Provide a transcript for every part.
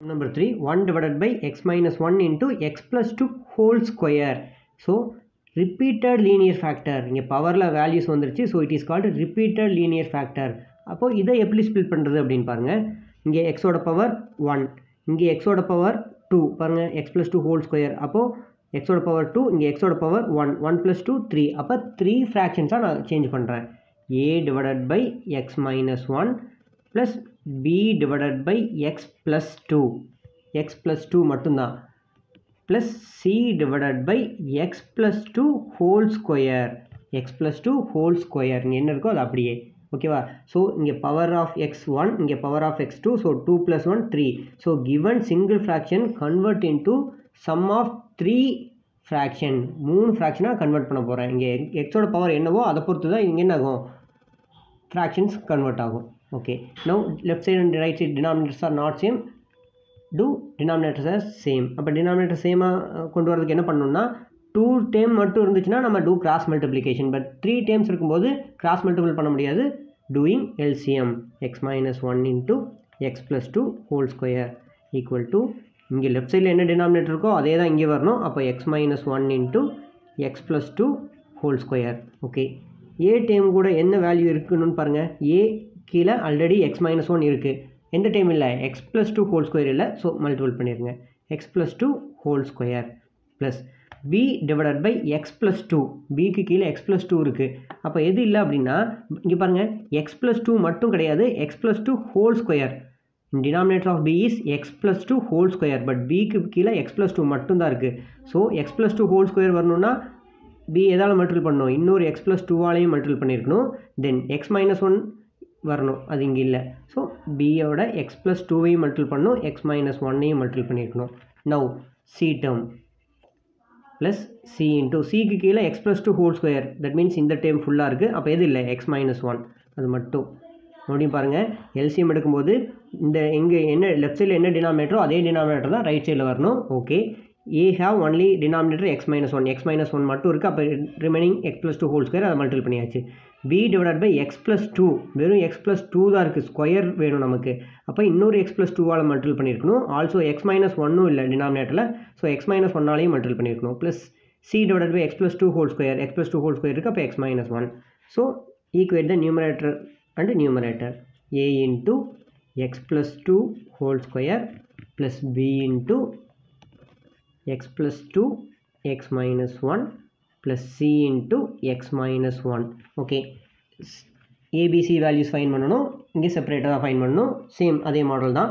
number 3 1 divided by x minus 1 into x plus 2 whole square. So repeated linear factor. இங்கே பவரில் values வந்துருச்சு. So it is called repeated linear factor அப்போது இதை எப்படி split பண்ணுறது அப்படின்னு பாருங்கள் இங்கே எக்ஸோட பவர் ஒன் இங்கே எக்ஸோட பவர் டூ பாருங்கள் X plus two whole square அப்போது எக்ஸோட பவர் டூ இங்கே எக்ஸோட power one one plus two three அப்போ த்ரீ ஃப்ராக்ஷன்ஸாக நான் சேஞ்ச் பண்ணுறேன் A divided by X minus one plus B divided by X plus two X plus two மட்டும்தான். Plus C divided by X plus two whole square X plus two whole square இங்கே என்ன இருக்கோ அது அப்படியே. ஓகேவா so இங்கே power of x one இங்கே power of x two so two plus one three so given single fraction convert into sum of three fraction மூணு ஃப்ராக்ஷனாக கன்வெர்ட் பண்ண போகிறேன் இங்கே எக்ஸோட பவர் என்னவோ அதை பொறுத்து தான் இங்கே என்ன ஆகும்? Fractions கன்வெர்ட் ஆகும். Okay. Now left side and right side denominators are not same. Do denominators are same. அப்போ denominator சேமாக கொண்டு வரதுக்கு என்ன பண்ணணும்னா டூ டேம் மட்டும் இருந்துச்சுன்னா நம்ம do cross multiplication but three terms இருக்கும்போது கிராஸ் மல்டிபிள் பண்ண முடியாது. Doing LCM x minus one into x plus two whole square equal to இங்கே லெஃப்ட் சைடில் என்ன டினாமினேட்டர் இருக்கோ அதே தான் இங்கே வரணும். அப்போ x minus one into x plus two whole square okay a term கூட என்ன வேல்யூ இருக்குன்னு பாருங்கள் ஏ கீழே ஆல்ரெடி எக்ஸ் மைனஸ் ஒன் இருக்குது எந்த டைம் இல்லை x plus two whole square இல்லை ஸோ மல்டிபிள் பண்ணிடுங்க x plus two whole square plus b divided by x plus two பிக்கு கீழே எக்ஸ் ப்ளஸ் டூ இருக்குது அப்போ எது இல்லை அப்படின்னா இங்கே பாருங்கள் எக்ஸ் ப்ளஸ் டூ மட்டும் கிடையாது x plus two whole square denominator of b is x plus two whole square but பிக்கு கீழே எக்ஸ் ப்ளஸ் டூ மட்டும்தான் இருக்குது so x plus two whole square வரணும்னா பி எதால் மல்டிபிள் பண்ணணும் இன்னொரு எக்ஸ் ப்ளஸ் டூவாலையும் மல்டிபிள் பண்ணியிருக்கணும் தென் எக்ஸ் மைனஸ் ஒன் வரணும். அது இங்கே இல்லை. ஸோ பியோட எக்ஸ் ப்ளஸ் டூவையும் மல்டிபிள் பண்ணணும். எக்ஸ் மைனஸ் ஒன்னையும் மல்டிபிள் பண்ணியிருக்கணும். Now c term plus c into சிக்கு கீழே x plus two whole square that means இந்த டேம் ஃபுல்லாக இருக்குது அப்போ எது இல்லை? எக்ஸ் மைனஸ் ஒன் அது மட்டும். மறுபடியும் பாருங்கள் எல்சிஎம் எடுக்கும்போது இந்த எங்கே என்ன லெஃப்ட் சைடில் என்ன டினாமினேட்டரோ அதே டினாமினேட்டர் தான் ரைட் சைடில் வரணும். Okay a have only denominator x minus one x minus one மட்டும் இருக்குது அப்போ remaining x plus two whole square அதை மல்டிபிள் பண்ணியாச்சு. B divide by x plus two வெறும் எக்ஸ் ப்ளஸ் டூ தான் இருக்குது ஸ்கொயர் வேணும் நமக்கு. அப்போ இன்னொரு எக்ஸ் ப்ளஸ் டூவால் மல்டிபிள் பண்ணியிருக்கணும். ஆல்சோ எக்ஸ் மைனஸ் ஒன்னும் இல்லை டினாமினேட்டரில் ஸோ எக்ஸ் மைனஸ் ஒன்னாலையும் மல்டிபிள் பண்ணியிருக்கணும். Plus c divide by x plus two whole square x plus two whole square இருக்குது அப்போ x minus one so equate the numerator and numerator a into x plus 2 whole square plus b into x plus 2 x minus 1 plus c into x minus 1 okay. ABC values find பண்ணணும். இங்கே செப்பரேட்டாக தான் fine பண்ணணும். Same அதே model தான்.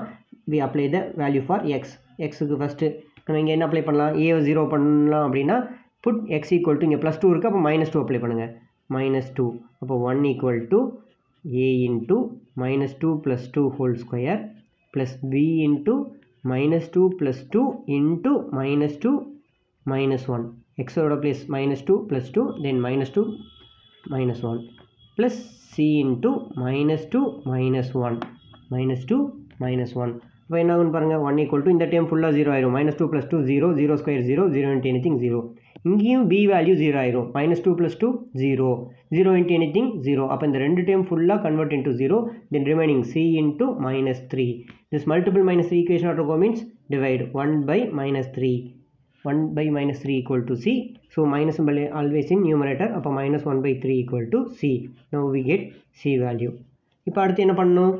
We apply the value for x எக்ஸுக்கு first நம்ம இங்கே என்ன அப்ளை பண்ணலாம்? ஏ ஜீரோ பண்ணலாம் அப்படின்னா புட் எக்ஸ் ஈக்குவல் டு இங்கே ப்ளஸ் டூ இருக்குது அப்போ மைனஸ் டூ அப்ளை பண்ணுங்கள் மைனஸ் டூ அப்போ one equal to a into minus 2 plus 2 whole square plus b into minus 2 plus 2 into minus 2 minus 1 x over place minus 2 plus 2 then minus 2 minus 1 plus c into minus 2 minus 1 minus 2 minus 1 இப்போ என்ன ஆகுன்னு பாருங்கள் one equal to இந்த time ஃபுல்லாக zero ஆயிரும். Minus two plus two zero zero square zero zero into anything zero இங்கேயும் B value zero ஆயிரும். Minus two plus two zero zero into anything zero அப்போ இந்த ரெண்டு டைம் ஃபுல்லாக convert into zero then remaining c into minus three this multiple minus three equation auto means divide one by minus three one by minus three equal to c so minus simple always in numerator அப்போ minus one by three equal to c now we get c value இப்போ அடுத்து என்ன பண்ணணும்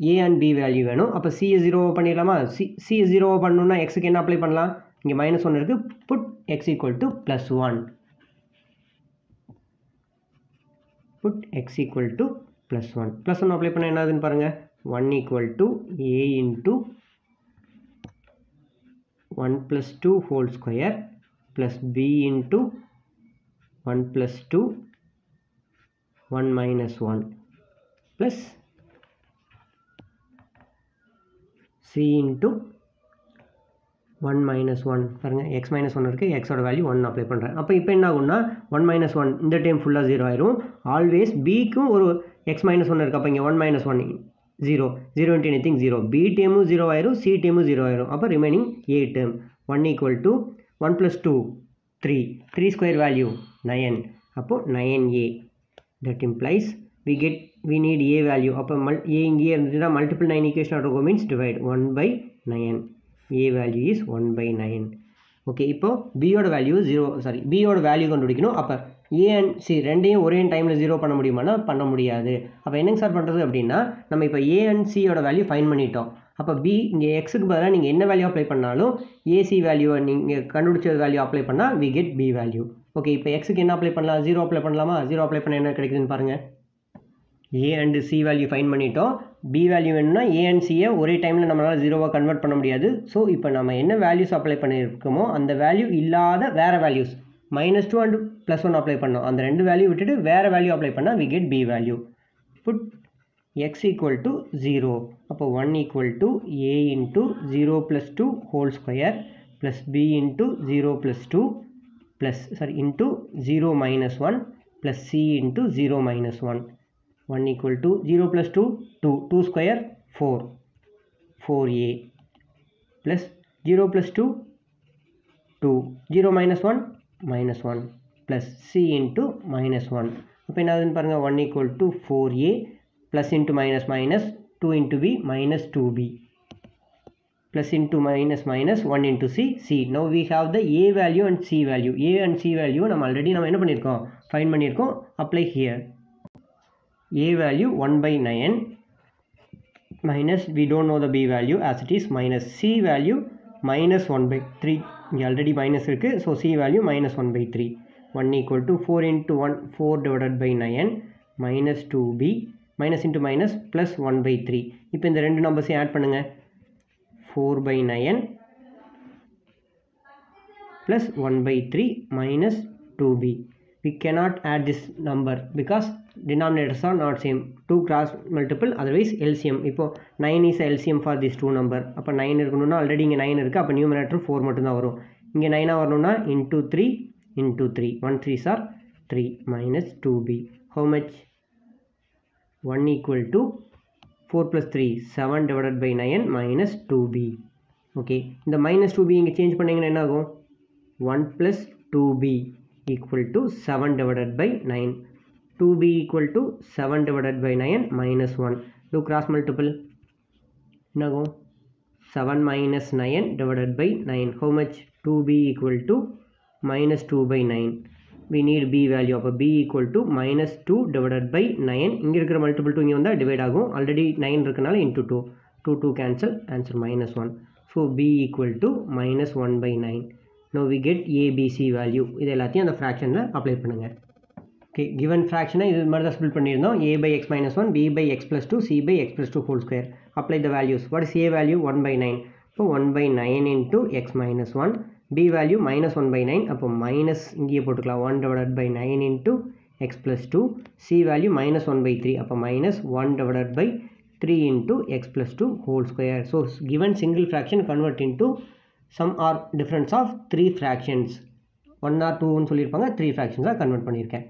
A and B value வேணும். அப்போ c zero பண்ணிடலாமா? C c zero பண்ணணும்னா எக்ஸுக்கு என்ன அப்ளை பண்ணலாம்? இங்கே மைனஸ் ஒன் இருக்குது put x equal to plus one put x equal to plus one plus one apply பண்ண என்னதுன்னு பாருங்கள் one equal to a into one plus two whole square plus b into one plus two one minus one plus c into one minus one பாருங்கள் x minus one இருக்குது எக்ஸோட value one apply பண்ணுறேன் அப்போ இப்போ என்ன ஆகும்னா one minus one இந்த time ஃபுல்லாக ஜீரோ ஆயிரும். ஆல்வேஸ் பிக்கும் ஒரு எக்ஸ் மைனஸ் ஒன் இருக்குது அப்போ இங்கே one minus one zero zero into anything zero b டேமும் zero ஆயிரும் சி டேமும் ஜீரோ ஆயிரும் அப்போ remaining a term one equal to one plus two three three square value nine அப்போது nine a that implies we get we need a value அப்போ மல் a இங்கேயே இருந்துச்சுன்னா multiple nine equation auto means divide one by nine a value is one by nine okay இப்போ பியோட value zero sorry பியோட value கண்டுபிடிக்கணும். அப்போ A and C ரெண்டையும் ஒரே டைமில் ஜீரோ பண்ண முடியுமானா பண்ண முடியாது. அப்போ என்னங்க சார் பண்ணுறது அப்படின்னா நம்ம இப்போ ஏ அண்ட் சியோட வேல்யூ ஃபைன் பண்ணிட்டோம். அப்போ பி இங்கே எக்ஸுக்கு பதிலாக நீங்கள் என்ன வேல்யூ அப்ளை பண்ணாலும் ஏசி வேல்யூவை நீங்கள் கண்டுபிடிச்ச வேல்யூ அப்ளை பண்ணால் we get b value okay இப்போ எக்ஸுக்கு என்ன அப்ளை பண்ணலாம்? ஜீரோ அப்ளை பண்ணலாமா? ஜீரோ அப்ளை பண்ண என்ன கிடைக்குதுன்னு பாருங்கள் a and c value find பண்ணிட்டோம். பி வேல்யூ வேணும்னா ஏ அண்ட் சியை ஒரே டைமில் நம்மளால் ஜீரோவாக கன்வெர்ட் பண்ண முடியாது. ஸோ இப்போ நம்ம என்ன வேல்யூஸ் அப்ளை பண்ணியிருக்கோமோ அந்த வேல்யூ இல்லாத வேறு values minus two and plus one apply பண்ணோம். அந்த ரெண்டு வேல்யூ விட்டுட்டு வேறு வேல்யூ அப்ளை பண்ணால் we get b value put x equal to zero அப்போ one equal to a into zero plus two whole square plus b into zero plus two plus sorry into zero minus one plus c into zero minus one 1 equal to 0 plus 2 2 2 square 4 4a plus 0 plus 2 2 0 minus 1 minus 1 plus c into minus 1 அப்போ என்னதுன்னு பாருங்கள் one equal to four a plus into minus minus two into b minus two b plus into minus minus 1 into c c now we have the a value and c value a and c value நம்ம already நம்ம என்ன பண்ணியிருக்கோம் fine பண்ணியிருக்கோம் apply here a value 1 by 9 minus we don't know the b value as it is minus c value minus 1 by 3 இங்கே already minus இருக்குது so c value minus one by three one equal to four into one four divided by nine minus two b minus minus minus plus one by three இப்போ இந்த ரெண்டு நம்பர்ஸையும் add பண்ணுங்கள் four by nine plus one by three minus two b we cannot add this number because denominators are not same. 2 cross multiple otherwise LCM இப்போ 9 is LCM for this 2 number. அப்போ 9 இருக்கணும்னா already இங்கே 9 இருக்குது அப்போ numerator 4 மட்டும்தான் வரும். இங்கே 9 வரணும்னா into three into three one three sir three minus two B how much one equal to four plus three seven divided by nine minus two B okay இந்த மைனஸ் டூ பி இங்கே change பண்ணிங்கன்னா என்ன ஆகும் one plus two B equal to 7 divided by 9 2b equal to 7 divided by 9 minus 1 do cross multiple no 7 minus 9 divided by 9 how much 2b equal to minus 2 by 9 we need b value அப்போ b equal to minus 2 divided by 9 இங்கே இருக்கிற multiple two இங்கே வந்தால் divide ஆகும். Already 9 இருக்கனால into 2 2 2 cancel. Answer minus 1 so b equal to minus 1 by 9 now we get ABC value இது எல்லாத்தையும் அந்த ஃப்ராக்ஷனில் அப்ளை பண்ணுங்கள் ஓகே கிவன் ஃப்ராக்ஷனை இது மாதிரி தான் ஸ்பில் பண்ணியிருந்தோம். A by x minus one b by x plus two c by x plus two whole square apply the values what is a value one by nine இப்போ one by nine into x minus one b value minus one by nine அப்போ minus இங்கேயே போட்டுக்கலாம். One divided by nine into x plus two C value minus one by three அப்போ minus one divided by three into x plus two whole square so given single fraction convert into sum or difference of three fractions one or டூன்னு சொல்லியிருப்பாங்க. Three ஃப்ராக்ஷன்ஸாக convert பண்ணியிருக்கேன்.